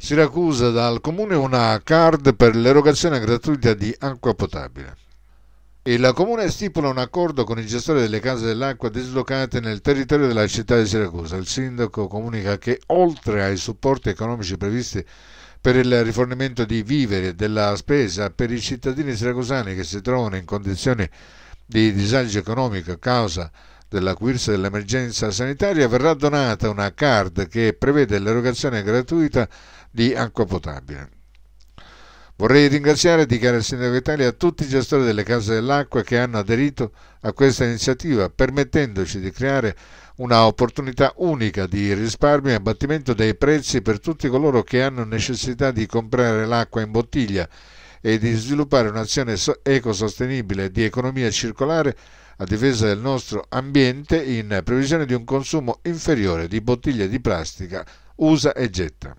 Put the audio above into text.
Siracusa dal comune una card per l'erogazione gratuita di acqua potabile. Il comune stipula un accordo con i gestori delle case dell'acqua dislocate nel territorio della città di Siracusa. Il sindaco comunica che oltre ai supporti economici previsti per il rifornimento di viveri e della spesa per i cittadini siracusani che si trovano in condizioni di disagio economico a causa dell'acuirsi dell'emergenza sanitaria verrà donata una card che prevede l'erogazione gratuita di acqua potabile. Vorrei ringraziare, dichiara il Sindaco Italia, tutti i gestori delle case dell'acqua che hanno aderito a questa iniziativa, permettendoci di creare una opportunità unica di risparmio e abbattimento dei prezzi per tutti coloro che hanno necessità di comprare l'acqua in bottiglia e di sviluppare un'azione ecosostenibile e di economia circolare a difesa del nostro ambiente in previsione di un consumo inferiore di bottiglie di plastica usa e getta.